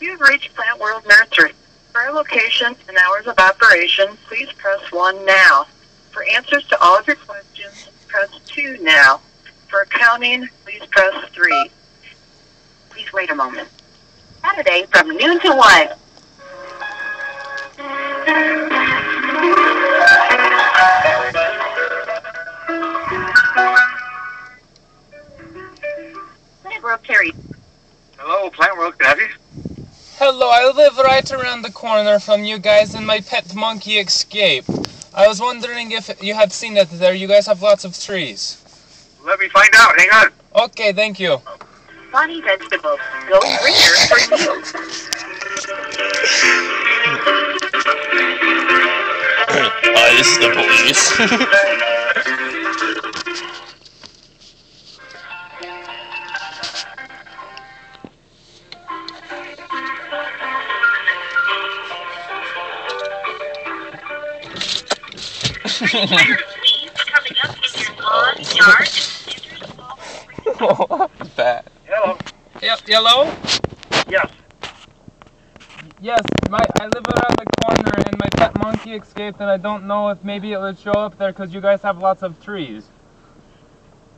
You've reached Plant World Nursery. For our location and hours of operation, please press 1 now. For answers to all of your questions, press 2 now. For accounting, please press 3. Please wait a moment. Saturday from noon to 1. Plant World Terry. Hello, Plant World, can I have you? Hello, I live right around the corner from you guys and my pet monkey escaped. I was wondering if you had seen it there. You guys have lots of trees. Let me find out. Hang on. Okay, thank you. Funny Vegetables. Go greener for you. Hi, this is the police. coming up in your lawn. Hello. Yep, hello? Yes. Yes, my I live around the corner and my pet monkey escaped and I don't know if maybe it would show up there because you guys have lots of trees.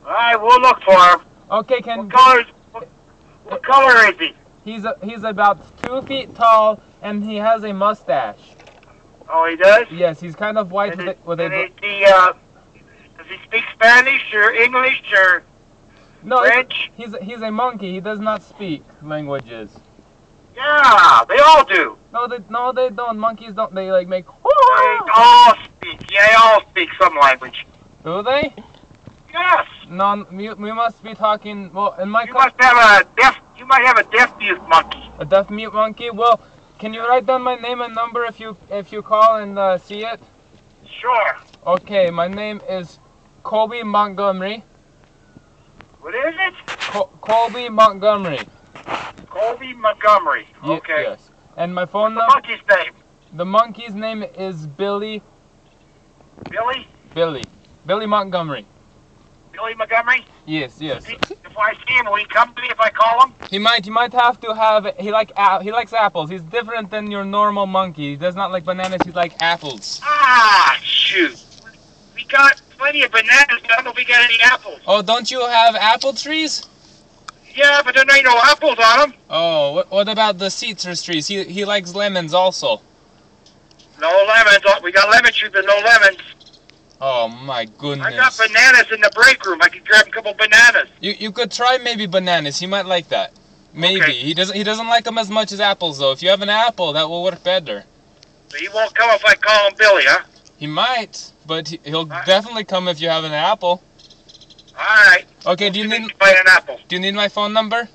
All right, we'll look for him. Okay, can What color what, what color is he? he's a, he's about two feet tall and he has a mustache. Oh, he does? Yes, he's kind of white And with is, a, with a and is he, uh, does he speak Spanish or English or no. French? He's a, he's a monkey. He does not speak languages. Yeah, they all do. No, they no they don't. Monkeys don't. They like make. They all speak. Yeah, they all speak some language. Do they? Yes. No, we, we must be talking. Well, in my You must have a deaf. You might have a deaf mute monkey. a deaf mute monkey. Well, can you write down my name and number if you if you call and uh, see it? Sure. Okay, my name is Colby Montgomery. What is it? Col- Colby Montgomery. Colby Montgomery. Ye- Okay. Yes. And my phone number. The monkey's name. The monkey's name is Billy. Billy. Billy. Billy Montgomery. Billy Montgomery. Yes, yes. If I see him, will he come to me if I call him? He might, he might have to have. He like, he likes apples. He's different than your normal monkey. He does not like bananas. He like apples. Ah, shoot. We got plenty of bananas. but I don't know if we got any apples. Oh, don't you have apple trees? Yeah, but there ain't no apples on them. Oh, what, what about the citrus trees? He he likes lemons also. No lemons. Oh, We got lemon trees, but no lemons. Oh my goodness. I got bananas in the break room. I could grab a couple bananas. You you could try maybe bananas. He might like that. Maybe Okay. he doesn't he doesn't like them as much as apples though. If you have an apple, that will work better. But he won't come if I call him Billy, huh? He might, but he, he'll Alright. definitely come if you have an apple. All right. Okay, do you need Buy an apple. do you need my phone number?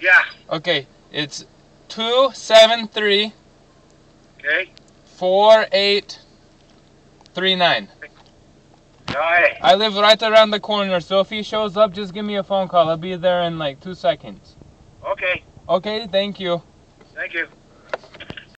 Yeah. Okay, it's two seven three Okay. four eight three nine. Right. I live right around the corner, so if he shows up, just give me a phone call. I'll be there in like two seconds. Okay. Okay, thank you. Thank you.